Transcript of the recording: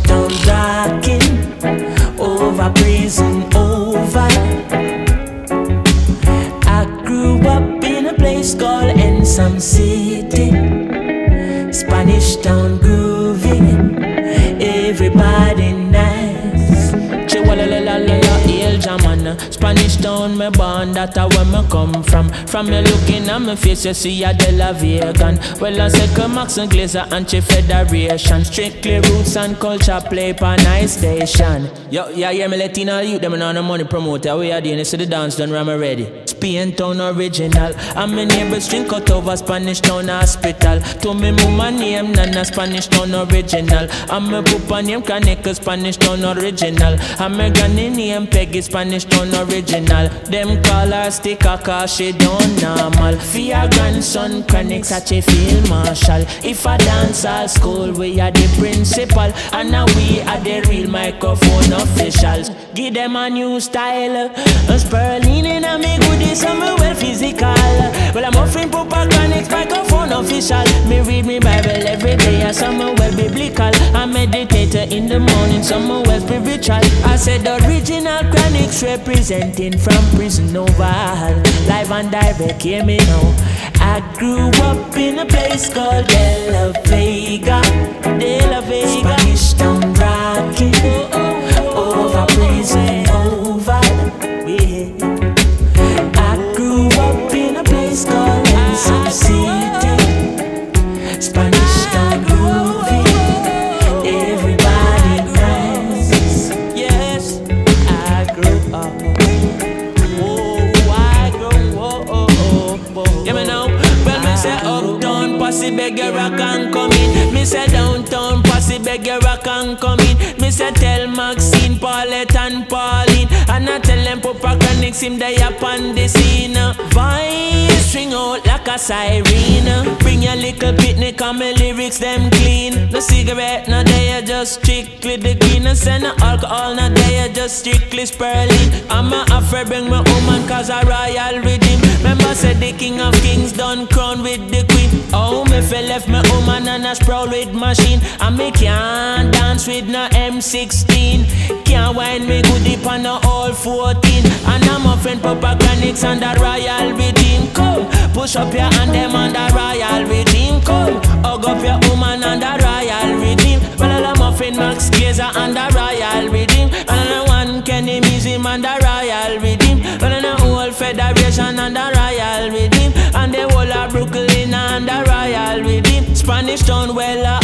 Town rocking over prison oval. I grew up in a place called Ensom. Spanish town grooving, everybody nice. Chihuahua la la la la, El Jaman. Spanish town, me born, that a where me come from. From me looking at me face, you see a De La Vegan. Well, I say Max and Glazer, Anti Federation. Strictly roots and culture play pa nice station. Yo, yeah, yeah, me Latino youth, them on the money promoter. We are doing this to the dance done, ram ready. Spain town original. And my neighbors drink out over Spanish town hospital. To me mama name Nana Spanish town original. And my papa name Kaneka Spanish town original. And my granny name Peggy Spanish town original. Them call her sticker cause she don't normal. Your grandson Chronixx such a field marshal. If I dance all school we are the principal. And now we are the real microphone officials. Give them a new style. A Sperling in a me goodies, I'm well physical. Well, I'm offering proper chronic microphone official. Me read me Bible every day, and some well biblical. I meditate in the morning, some well spiritual. I representing from prison oval. Live and direct, hear me now. I grew up in a place called De La Vega. De La Vega. Spanish town posse beg your rock and come in. Me say downtown, posse beg your rock and come in. Me say tell Maxine, Paulette and Pauline. And I tell them Papa Chronixx him they up on the scene. Voice string out like a siren. Bring your little picnic and my lyrics them clean. No cigarette, no they just strictly the green. And no alcohol, no they just strictly spurling. I'm a afraid bring my woman cause I royal redeem. Remember said the king of kings done crown with the queen. Oh, me feel left my woman and a sprawl with machine. And me can't dance with no M16. Can't wind me good deep on no all 14. And I'm a friend Papa Chronixx and the royal redeem. Come, push up your hand them on the royal redeem. Come, Spanish town, well,